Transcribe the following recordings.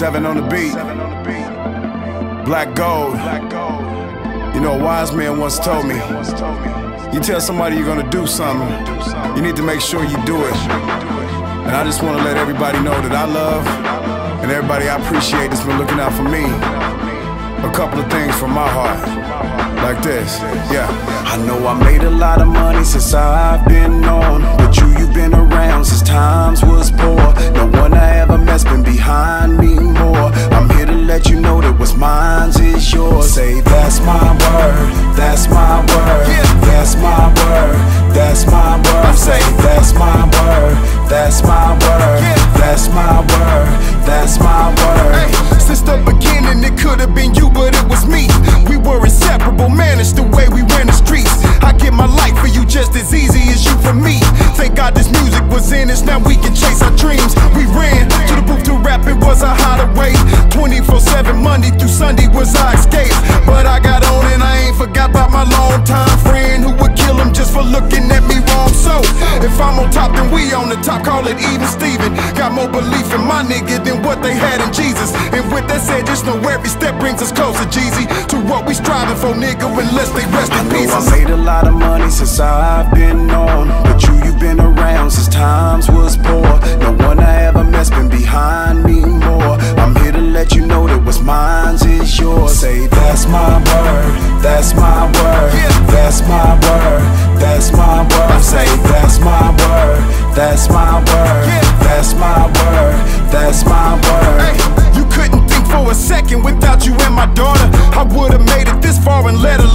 Seven on the beat. Black gold. You know, a wise man once told me, you tell somebody you're gonna do something, you need to make sure you do it. And I just wanna let everybody know that I love and everybody I appreciate that's been looking out for me. A couple of things from my heart. Like this, yeah. I know I made a lot of money since I've been on. But you, you've been around since times was poor. No one I ever met's been behind me more. I'm here to let you know that what's mine is yours. Say that's my word, that's my word, that's my word, that's my word. Say that's my word, that's my word, that's my word, that's my word. Since the beginning, it could have been Thank God this music was in us, now we can chase our dreams. We ran to the booth to rap, it was a hideaway. 24 7, Monday through Sunday was our escape. But I got on and I ain't forgot about my longtime friend who would kill him just for looking at me wrong. So, if I'm on top, then we on the top, call it even Steven. Got more belief in my nigga than what they had in Jesus. And with that said, just know every step brings us closer, Jeezy, to what we striving for, nigga, unless they rest in I pieces. made a lot of money since I've been on. But you, been around since times was poor. No one I ever met's been behind me more. I'm here to let you know that what's mine is yours. Say that's my word, that's my word, that's my word, that's my word. Say that's my word, that's my word, that's my word, that's my word. You couldn't think for a second without you and my daughter. I would've made it this far and let alone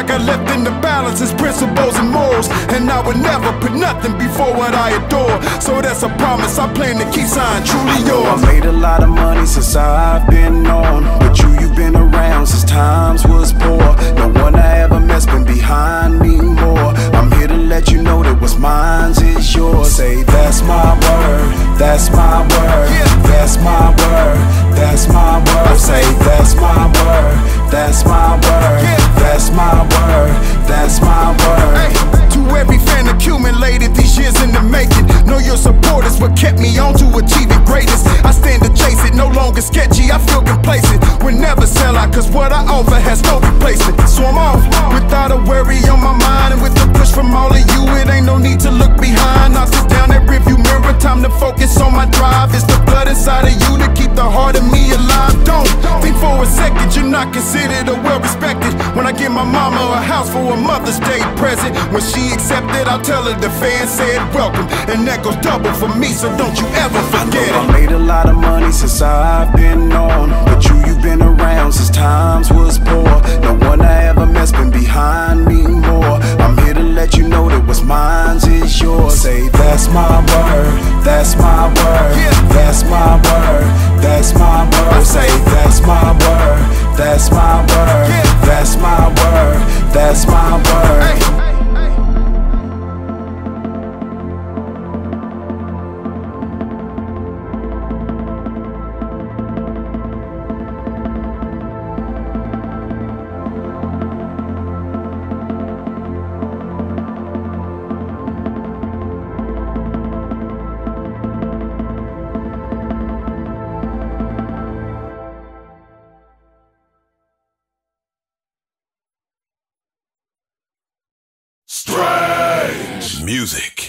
I got left in the balance is principles and morals. And I would never put nothing before what I adore. So that's a promise I plan to keep signed. Truly yours. I made a lot of money since I've been on. But you, you've what kept me on to achieving greatness. I stand to chase it, no longer sketchy, I feel complacent. Will never sell out, cause what I offer has no replacement. For a Mother's Day present, when she accepted, I'll tell her the fan said welcome, and that goes double for me. So don't you ever forget I it. made a lot of money since I've been on. But you, you've been around since times was poor. No one I ever met's been behind me more. I'm here to let you know that what's mine is yours. Say that's my word, music.